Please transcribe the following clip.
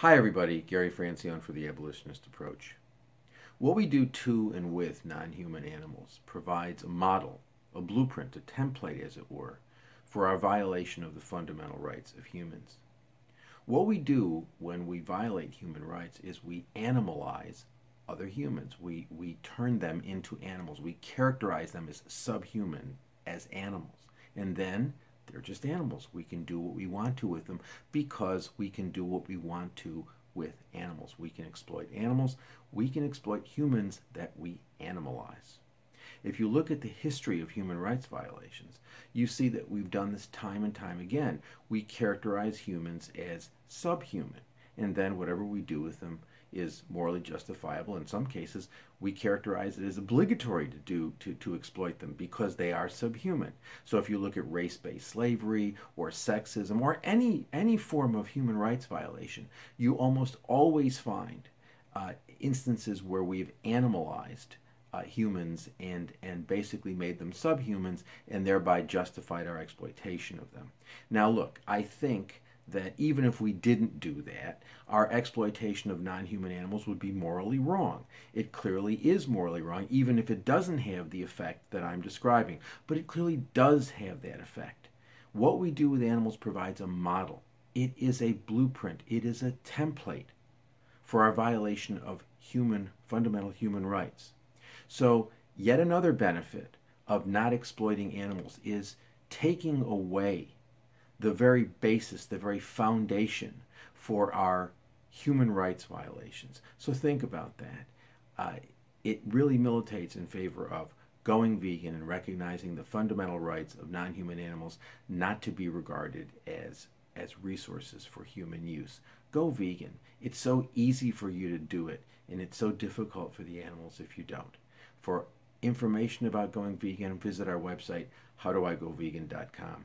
Hi, everybody. Gary Francione for the Abolitionist Approach. What we do to and with non human animals provides a model, a blueprint, a template, as it were, for our violation of the fundamental rights of humans. What we do when we violate human rights is we animalize other humans. We, we turn them into animals. We characterize them as subhuman, as animals. And then they're just animals. We can do what we want to with them because we can do what we want to with animals. We can exploit animals. We can exploit humans that we animalize. If you look at the history of human rights violations, you see that we've done this time and time again. We characterize humans as subhuman, and then whatever we do with them is morally justifiable. In some cases, we characterize it as obligatory to do to, to exploit them because they are subhuman. So if you look at race-based slavery or sexism or any any form of human rights violation, you almost always find uh, instances where we've animalized uh, humans and and basically made them subhumans and thereby justified our exploitation of them. Now look, I think that even if we didn't do that, our exploitation of non human animals would be morally wrong. It clearly is morally wrong, even if it doesn't have the effect that I'm describing. But it clearly does have that effect. What we do with animals provides a model, it is a blueprint, it is a template for our violation of human, fundamental human rights. So, yet another benefit of not exploiting animals is taking away the very basis, the very foundation for our human rights violations. So think about that. Uh, it really militates in favor of going vegan and recognizing the fundamental rights of non-human animals not to be regarded as as resources for human use. Go vegan. It's so easy for you to do it, and it's so difficult for the animals if you don't. For information about going vegan, visit our website, howdoigovegan.com.